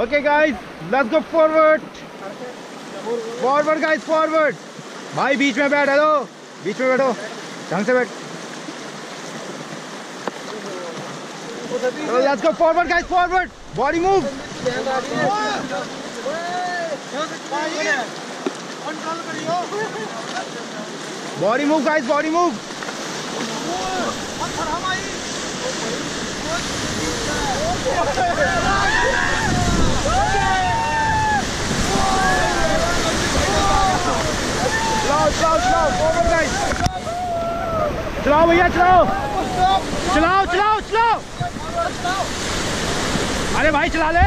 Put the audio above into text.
Okay guys let's go forward forward guys forward भाई, बीच में बैठ, हेलो। बीच में बैठो। ढंग से बैठ। Let's go forward guys forward body move body move guys body move चलाओ चलाओ गाइस चलाओ भैया चलाओ चलाओ चलाओ चलाओ अरे भाई चला ले।